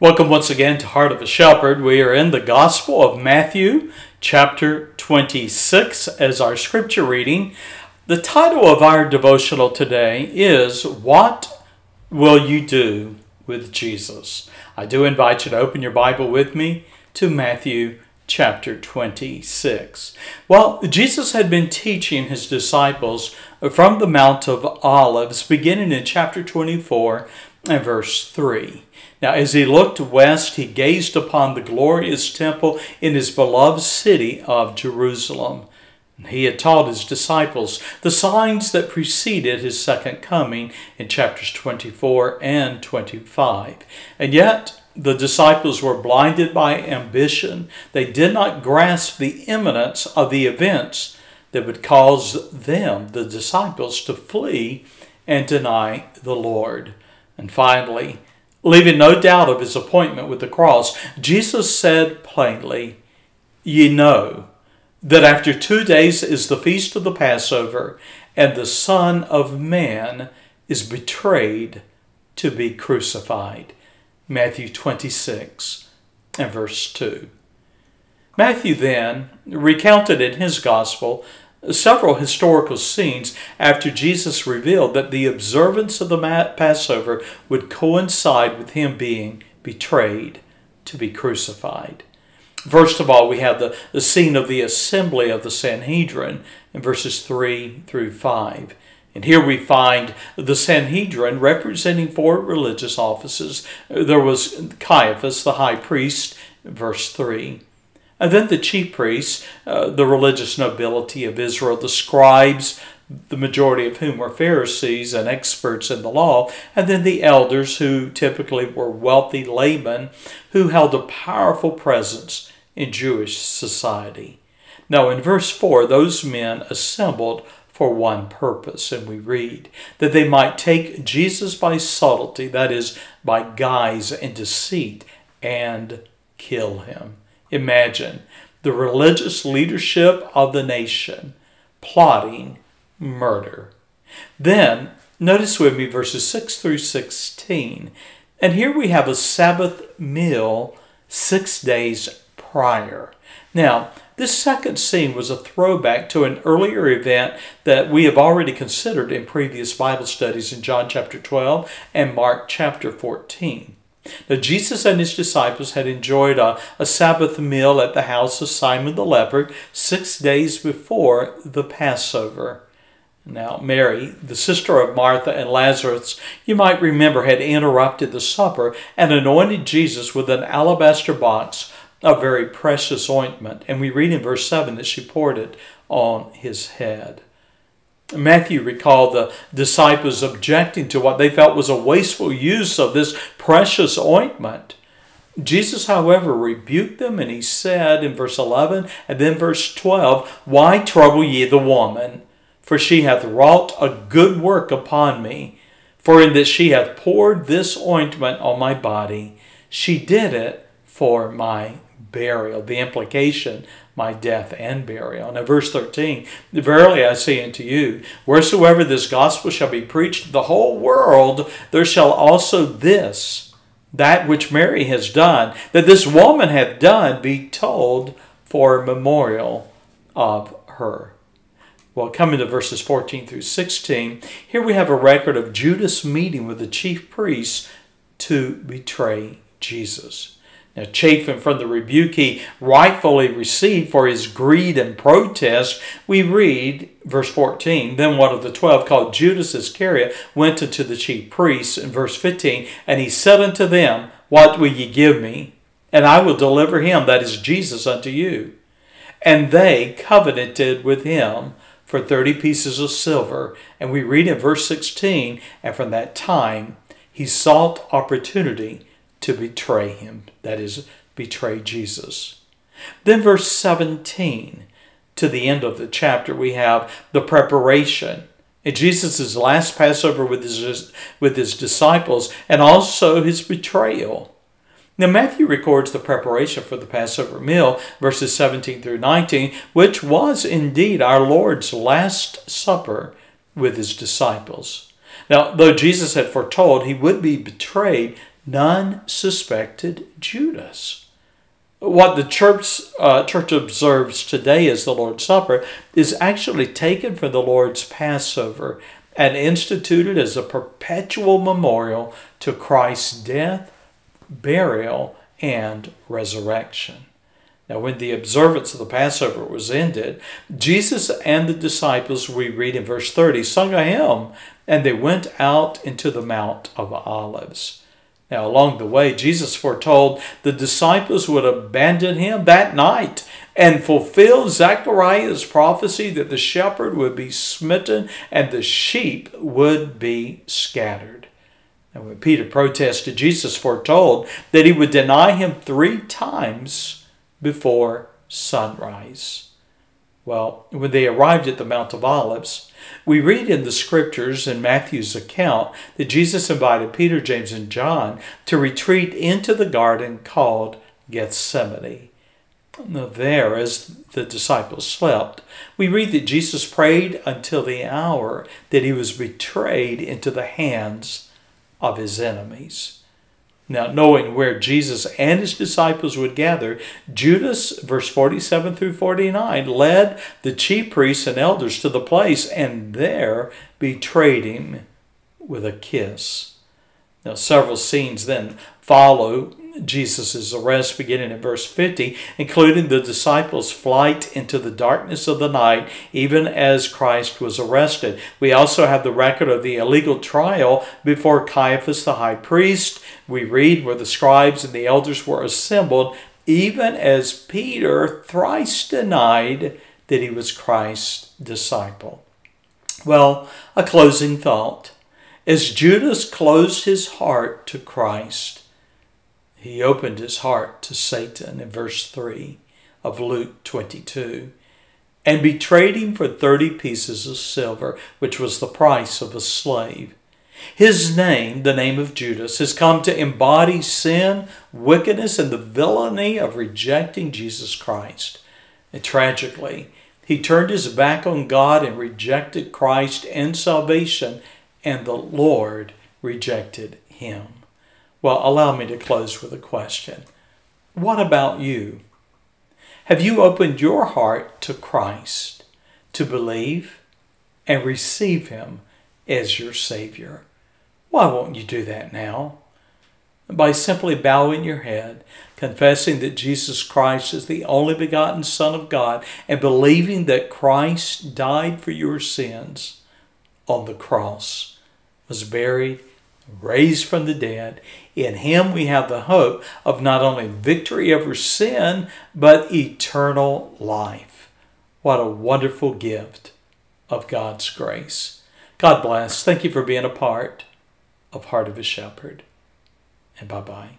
Welcome once again to Heart of a Shepherd. We are in the Gospel of Matthew, chapter 26, as our scripture reading. The title of our devotional today is What Will You Do with Jesus? I do invite you to open your Bible with me to Matthew chapter 26. Well, Jesus had been teaching his disciples from the Mount of Olives, beginning in chapter 24 and verse 3. Now, as he looked west, he gazed upon the glorious temple in his beloved city of Jerusalem. He had taught his disciples the signs that preceded his second coming in chapters 24 and 25. And yet, the disciples were blinded by ambition. They did not grasp the imminence of the events that would cause them, the disciples, to flee and deny the Lord. And finally, leaving no doubt of his appointment with the cross, Jesus said plainly, Ye know that after two days is the feast of the Passover, and the Son of Man is betrayed to be crucified. Matthew 26 and verse 2. Matthew then recounted in his gospel several historical scenes after Jesus revealed that the observance of the Passover would coincide with him being betrayed to be crucified. First of all, we have the, the scene of the assembly of the Sanhedrin in verses 3 through 5. And here we find the Sanhedrin representing four religious offices. There was Caiaphas, the high priest, verse 3. And then the chief priests, uh, the religious nobility of Israel, the scribes, the majority of whom were Pharisees and experts in the law, and then the elders, who typically were wealthy laymen who held a powerful presence in Jewish society. Now, in verse 4, those men assembled for one purpose, and we read that they might take Jesus by subtlety, that is, by guise and deceit, and kill him. Imagine the religious leadership of the nation plotting murder. Then, notice with me verses 6 through 16. And here we have a Sabbath meal six days prior. Now, this second scene was a throwback to an earlier event that we have already considered in previous Bible studies in John chapter 12 and Mark chapter 14. Now, Jesus and his disciples had enjoyed a, a Sabbath meal at the house of Simon the leper six days before the Passover. Now, Mary, the sister of Martha and Lazarus, you might remember, had interrupted the supper and anointed Jesus with an alabaster box of very precious ointment. And we read in verse 7 that she poured it on his head. Matthew recalled the disciples objecting to what they felt was a wasteful use of this precious ointment. Jesus, however, rebuked them and he said in verse 11 and then verse 12, Why trouble ye the woman? For she hath wrought a good work upon me. For in that she hath poured this ointment on my body, she did it for my burial. The implication, my death and burial. Now, verse 13 Verily I say unto you, wheresoever this gospel shall be preached to the whole world, there shall also this, that which Mary has done, that this woman hath done, be told for a memorial of her. Well, coming to verses 14 through 16, here we have a record of Judas meeting with the chief priests to betray Jesus. Chafing from the rebuke he rightfully received for his greed and protest, we read, verse 14, Then one of the twelve, called Judas Iscariot, went unto the chief priests, in verse 15, and he said unto them, What will ye give me? And I will deliver him, that is Jesus, unto you. And they covenanted with him for thirty pieces of silver. And we read in verse 16, And from that time he sought opportunity to betray him, that is, betray Jesus. Then, verse 17 to the end of the chapter, we have the preparation. Jesus' last Passover with his, with his disciples and also his betrayal. Now, Matthew records the preparation for the Passover meal, verses 17 through 19, which was indeed our Lord's Last Supper with his disciples. Now, though Jesus had foretold he would be betrayed none suspected Judas. What the church, uh, church observes today as the Lord's Supper is actually taken from the Lord's Passover and instituted as a perpetual memorial to Christ's death, burial, and resurrection. Now, when the observance of the Passover was ended, Jesus and the disciples, we read in verse 30, sung a hymn, and they went out into the Mount of Olives. Now, along the way, Jesus foretold the disciples would abandon him that night and fulfill Zechariah's prophecy that the shepherd would be smitten and the sheep would be scattered. And when Peter protested, Jesus foretold that he would deny him three times before sunrise. Well, when they arrived at the Mount of Olives, we read in the scriptures in Matthew's account that Jesus invited Peter, James, and John to retreat into the garden called Gethsemane. There, as the disciples slept, we read that Jesus prayed until the hour that he was betrayed into the hands of his enemies. Now, knowing where Jesus and his disciples would gather, Judas, verse 47 through 49, led the chief priests and elders to the place and there betrayed him with a kiss. Now, several scenes then follow Jesus' arrest, beginning at verse 50, including the disciples' flight into the darkness of the night, even as Christ was arrested. We also have the record of the illegal trial before Caiaphas the high priest. We read where the scribes and the elders were assembled, even as Peter thrice denied that he was Christ's disciple. Well, a closing thought. As Judas closed his heart to Christ, he opened his heart to Satan in verse 3 of Luke 22 and betrayed him for 30 pieces of silver, which was the price of a slave. His name, the name of Judas, has come to embody sin, wickedness, and the villainy of rejecting Jesus Christ. And tragically, he turned his back on God and rejected Christ and salvation, and the Lord rejected him. Well, allow me to close with a question. What about you? Have you opened your heart to Christ to believe and receive Him as your Savior? Why won't you do that now? By simply bowing your head, confessing that Jesus Christ is the only begotten Son of God, and believing that Christ died for your sins on the cross, was buried, raised from the dead. In him we have the hope of not only victory over sin, but eternal life. What a wonderful gift of God's grace. God bless. Thank you for being a part of Heart of a Shepherd. And bye bye.